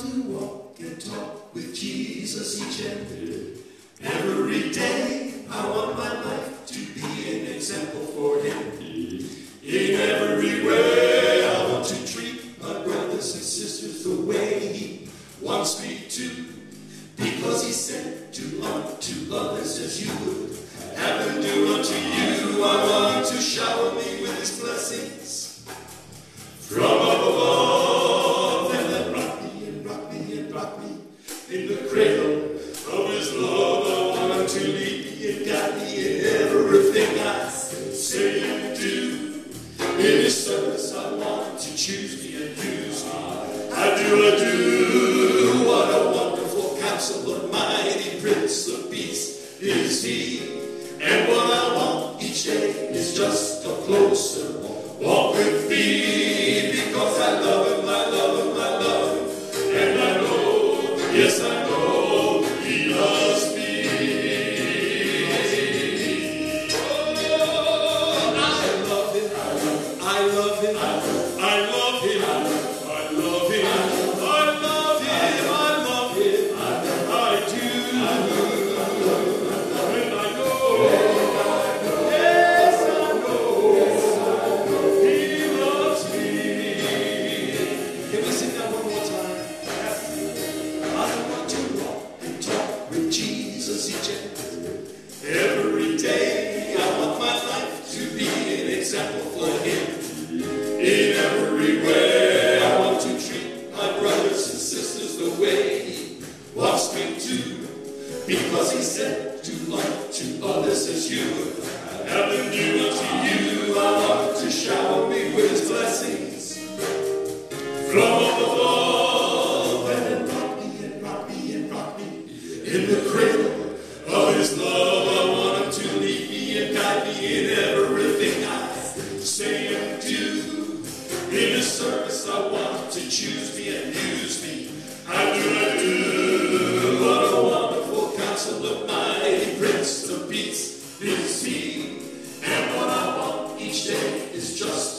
to walk and talk with Jesus each and every day. I want my life to be an example for him. In every way, I want to treat my brothers and sisters the way he wants me to. Because he said to love to others as you would have them do unto you. I want to shower me with his blessings choose me and use me. I do, I do. What a wonderful counselor, mighty Prince of Peace is he. And what I want each day is just a closer walk with thee. is you. Heaven, new to you. I want to shower me with his blessings. Flow above and rock me and rock me and rock me in the cradle of his love. I want him to lead me and guide me in everything I say and do. In his service, I want to choose me and use me. I do It is is just.